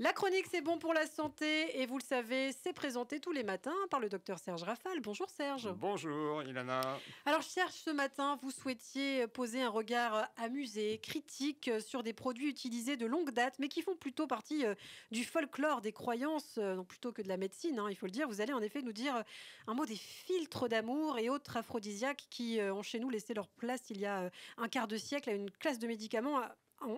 La chronique, c'est bon pour la santé et vous le savez, c'est présenté tous les matins par le docteur Serge Rafal. Bonjour Serge. Bonjour Ilana. Alors Serge, ce matin, vous souhaitiez poser un regard amusé, critique sur des produits utilisés de longue date, mais qui font plutôt partie euh, du folklore, des croyances, euh, plutôt que de la médecine, hein, il faut le dire. Vous allez en effet nous dire un mot des filtres d'amour et autres aphrodisiaques qui euh, ont chez nous laissé leur place il y a un quart de siècle à une classe de médicaments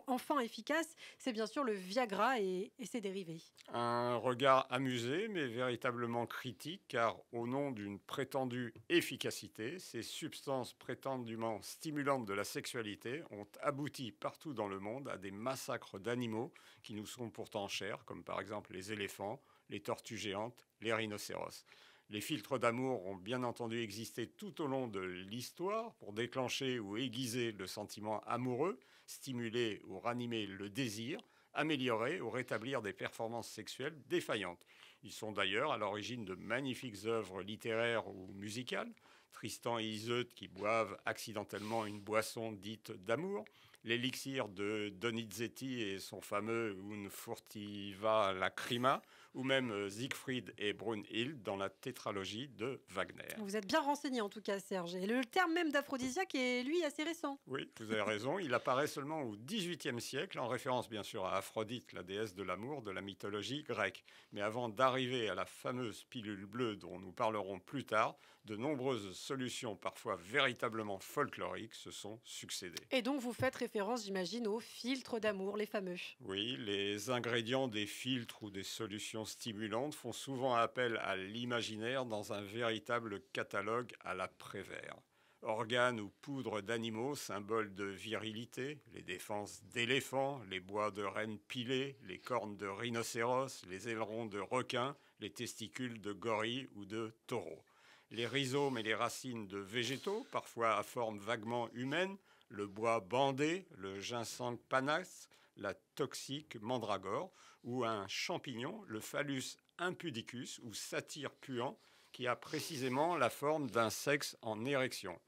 enfin efficace, c'est bien sûr le Viagra et, ses dérivés. Un regard amusé, mais véritablement critique, car au nom d'une prétendue efficacité, ces substances prétendument stimulantes de la sexualité ont abouti partout dans le monde à des massacres d'animaux qui nous sont pourtant chers, comme par exemple les éléphants, les tortues géantes, les rhinocéros. Les filtres d'amour ont bien entendu existé tout au long de l'histoire pour déclencher ou aiguiser le sentiment amoureux, stimuler ou ranimer le désir, améliorer ou rétablir des performances sexuelles défaillantes. Ils sont d'ailleurs à l'origine de magnifiques œuvres littéraires ou musicales, Tristan et Iseut qui boivent accidentellement une boisson dite d'amour, l'élixir de Donizetti et son fameux Un furtiva lacrima, ou même euh, Siegfried et Brunhild dans la tétralogie de Wagner. Vous êtes bien renseigné en tout cas, Serge. Et le terme même d'aphrodisiaque est, lui, assez récent. Oui, vous avez raison. Il apparaît seulement au XVIIIe siècle, en référence bien sûr à Aphrodite, la déesse de l'amour de la mythologie grecque. Mais avant d'arriver à la fameuse pilule bleue dont nous parlerons plus tard, de nombreuses solutions, parfois véritablement folkloriques, se sont succédées. Et donc vous faites référence, j'imagine, aux filtres d'amour, les fameux. Oui, les ingrédients des filtres ou des solutions stimulantes font souvent appel à l'imaginaire dans un véritable catalogue à la Prévert. Organes ou poudres d'animaux, symboles de virilité, les défenses d'éléphants, les bois de rennes pilés, les cornes de rhinocéros, les ailerons de requins, les testicules de gorille ou de taureau. Les rhizomes et les racines de végétaux, parfois à forme vaguement humaine, le bois bandé, le ginseng panax, la toxique mandragore, ou un champignon, le phallus impudicus ou satyre puant, qui a précisément la forme d'un sexe en érection.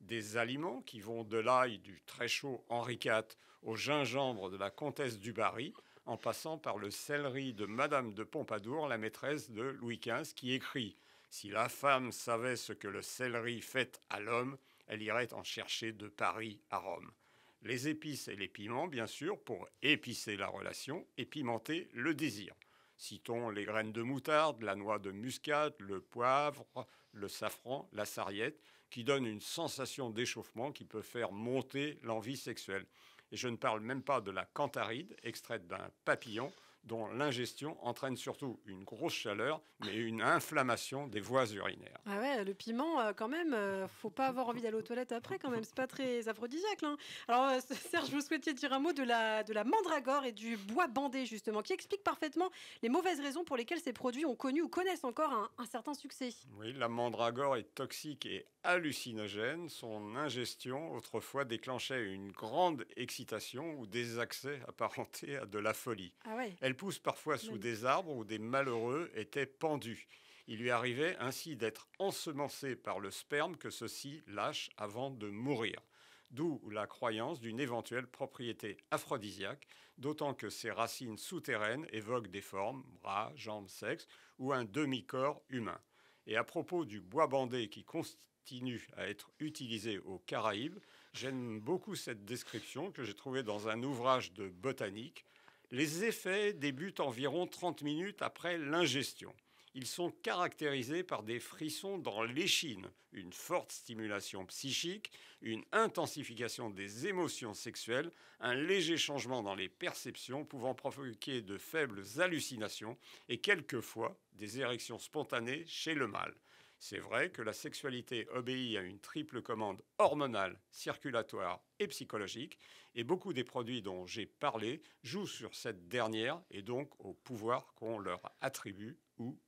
Des aliments qui vont de l'ail du très chaud Henri IV au gingembre de la comtesse du Barry, en passant par le céleri de Madame de Pompadour, la maîtresse de Louis XV, qui écrit Si la femme savait ce que le céleri fait à l'homme, elle irait en chercher de Paris à Rome les épices et les piments, bien sûr, pour épicer la relation et pimenter le désir. Citons les graines de moutarde, la noix de muscade, le poivre, le safran, la sarriette, qui donnent une sensation d'échauffement qui peut faire monter l'envie sexuelle. Et je ne parle même pas de la cantharide, extraite d'un papillon, dont l'ingestion entraîne surtout une grosse chaleur, mais une inflammation des voies urinaires. Ah ouais, le piment, euh, quand même, euh, faut pas avoir envie d'aller aux toilettes après, quand même. C'est pas très aphrodisiaque. Hein. Alors, euh, Serge, vous souhaitiez dire un mot de la, de la mandragore et du bois bandé, justement, qui explique parfaitement les mauvaises raisons pour lesquelles ces produits ont connu ou connaissent encore un, un certain succès. Oui, la mandragore est toxique et hallucinogène. Son ingestion, autrefois, déclenchait une grande excitation ou des accès apparentés à de la folie. Ah ouais. Elle pousse parfois sous des arbres où des malheureux étaient pendus. Il lui arrivait ainsi d'être ensemencé par le sperme que ceux-ci lâchent avant de mourir. D'où la croyance d'une éventuelle propriété aphrodisiaque, d'autant que ses racines souterraines évoquent des formes, bras, jambes, sexe, ou un demi-corps humain. Et à propos du bois bandé qui continue à être utilisé aux Caraïbes, j'aime beaucoup cette description que j'ai trouvée dans un ouvrage de botanique les effets débutent environ 30 minutes après l'ingestion. Ils sont caractérisés par des frissons dans l'échine, une forte stimulation psychique, une intensification des émotions sexuelles, un léger changement dans les perceptions pouvant provoquer de faibles hallucinations et quelquefois des érections spontanées chez le mâle. C'est vrai que la sexualité obéit à une triple commande hormonale, circulatoire et psychologique, et beaucoup des produits dont j'ai parlé jouent sur cette dernière et donc au pouvoir qu'on leur attribue ou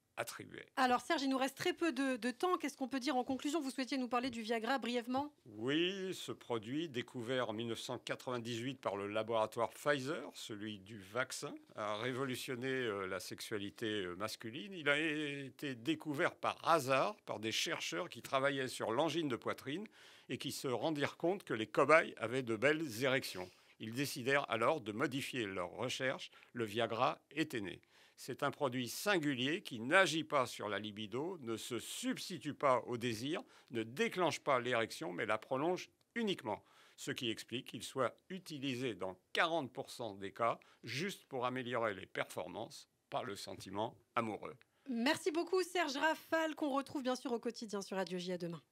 Alors Serge, il nous reste très peu de, temps. Qu'est-ce qu'on peut dire en conclusion? Vous souhaitiez nous parler du Viagra brièvement? Oui, ce produit, découvert en 1998 par le laboratoire Pfizer, celui du vaccin, a révolutionné euh, la sexualité euh, masculine. Il a été découvert par hasard par des chercheurs qui travaillaient sur l'angine de poitrine et qui se rendirent compte que les cobayes avaient de belles érections. Ils décidèrent alors de modifier leur recherche. Le Viagra était né. C'est un produit singulier qui n'agit pas sur la libido, ne se substitue pas au désir, ne déclenche pas l'érection, mais la prolonge uniquement. Ce qui explique qu'il soit utilisé dans 40% des cas juste pour améliorer les performances par le sentiment amoureux. Merci beaucoup Serge Rafal qu'on retrouve bien sûr au quotidien sur Radio J à demain.